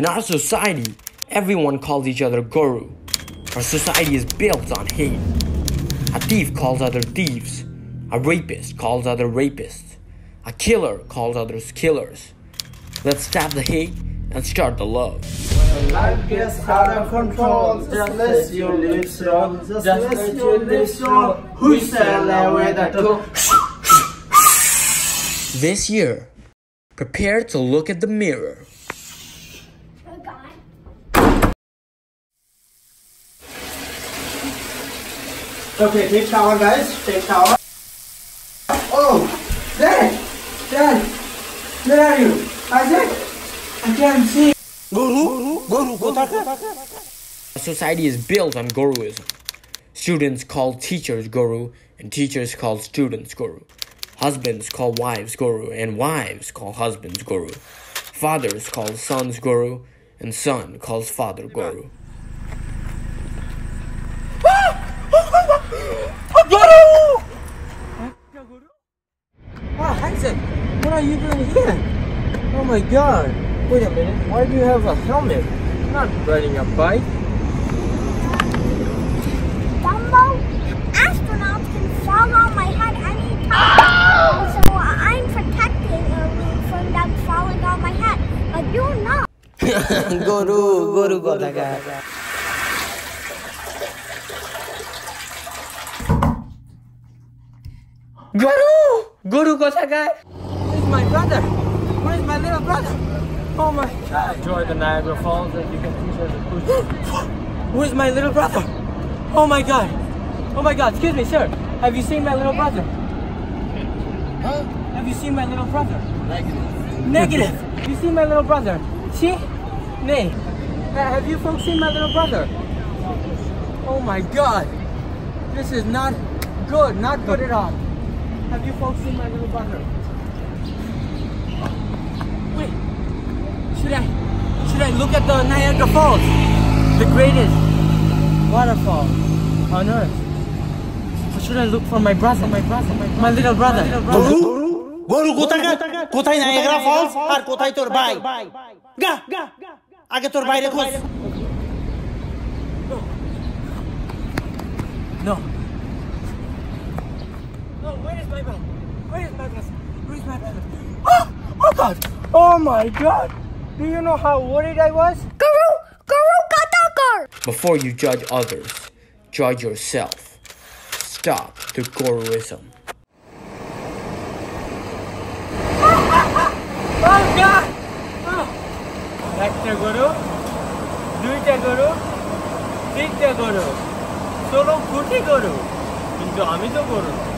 In our society, everyone calls each other goru. Our society is built on hate. A thief calls other thieves. A rapist calls other rapists. A killer calls others killers. Let's stop the hate and start the love. When life gets out of control, just let your lips roll. Just let your lips roll. Whistle away the talk. This year, prepare to look at the mirror. Okay, take shower guys, take shower. Oh, Dad, Dad, where are you? Isaac, I can't see. Goru, Goru, Goru? Society is built on Goruism. Students call teachers Goru, and teachers call students Goru. Husbands call wives Goru, and wives call husbands Goru. Fathers call sons Goru, and son calls father Goru. my god! Wait a minute, why do you have a helmet? I'm not riding a bike. Dumbo, astronauts can fall on my head any time. so I'm protecting from them falling on my head. But you're not. Goru, Goru Godaga. Goru! Goru Godaga! He's my brother! Where's my brother? Oh my god. Enjoy the Niagara Falls as you can see there's a cruise. Where's my little brother? Oh my god. Oh my god, excuse me, sir. Have you seen my little brother? Huh? Have you seen my little brother? Negative. Negative. you seen my little brother? See? Nay. Have you folks seen my little brother? Oh my god. This is not good. Not good at all. Have you folks seen my little brother? Wait, should I should I look at the Niagara Falls, the greatest waterfall on earth? Or should I look for my brother, my brother, my, my little brother? গরু গরু কোথাকার কোথায় Niagara Falls আর কোথায় তোর ভাই গা আগে তোর বাইরে খোঁজ No. No, where is my brother? Where is my brother? Where is my brother? Oh, oh God! Oh my God! Do you know how worried I was? Goru! Goru Gatakar! Before you judge others, judge yourself. Stop the Goruism. oh God! Oh. That's Goru. দুইটা goru. তিনটা গরু ষোলো কোটি goru? কিন্তু আমি তো Goru?